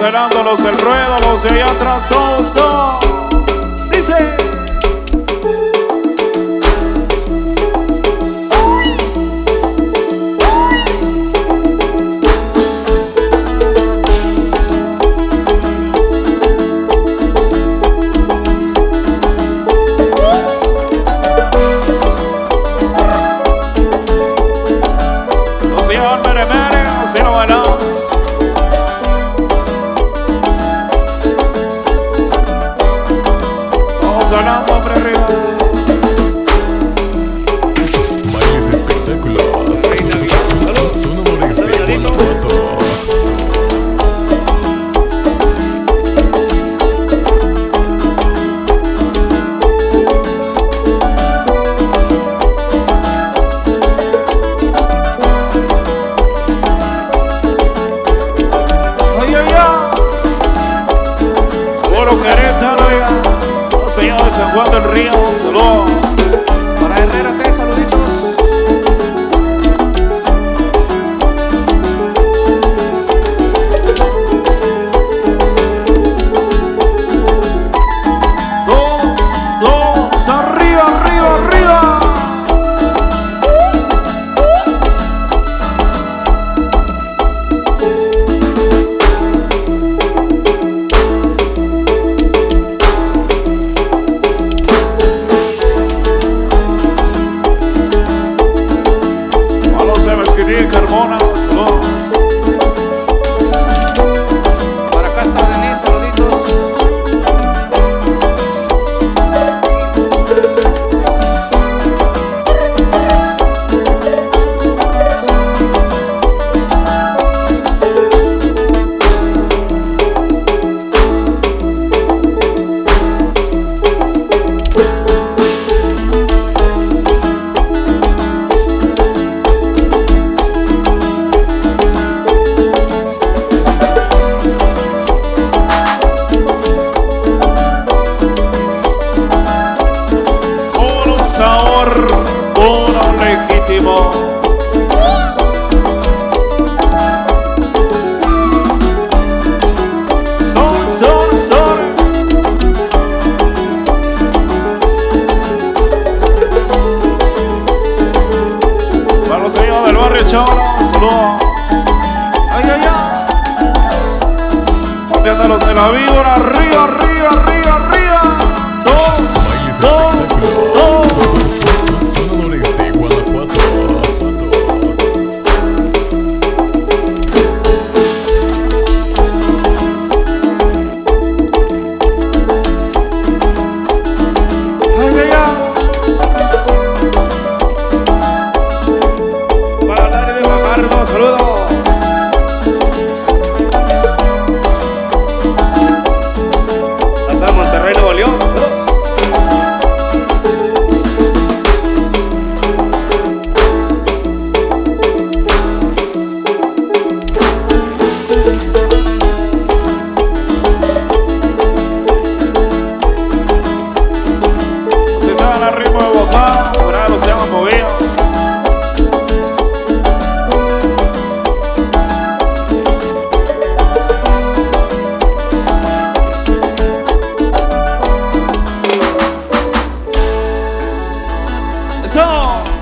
cenando los del ruedo, los de atrás, todos, todos. Dice. la pobre rio real. Sol, sol, sol. Para los señores del barrio Cholo, saludos. Ay, ay, ay. Pateando los de la víbora, arriba, arriba, arriba. song.